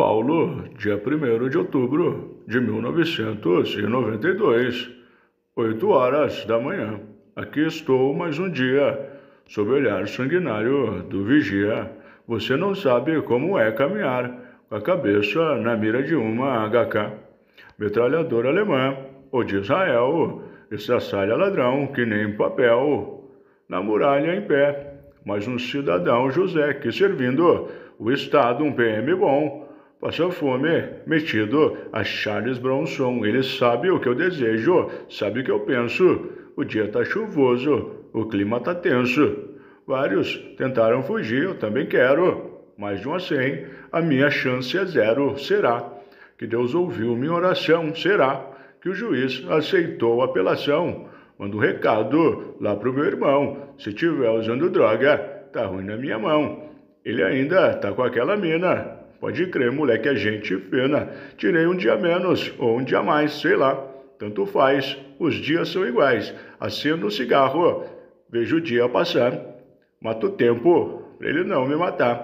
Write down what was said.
Paulo, dia 1 de outubro de 1992, 8 horas da manhã. Aqui estou mais um dia, sob o olhar sanguinário do vigia. Você não sabe como é caminhar com a cabeça na mira de uma HK. Metralhadora alemã ou de Israel, estraçalha ladrão que nem papel. Na muralha em pé, mais um cidadão José que servindo o Estado, um PM bom, passa fome, metido a Charles Bronson. Ele sabe o que eu desejo, sabe o que eu penso. O dia tá chuvoso, o clima tá tenso. Vários tentaram fugir, eu também quero. Mais de um a cem, a minha chance é zero. Será que Deus ouviu minha oração? Será que o juiz aceitou a apelação? Manda um recado lá pro meu irmão. Se tiver usando droga, tá ruim na minha mão. Ele ainda tá com aquela mina. Pode crer, moleque, é gente fina. Tirei um dia menos ou um dia mais, sei lá. Tanto faz, os dias são iguais. Acendo o cigarro, vejo o dia passar. Mato o tempo pra ele não me matar.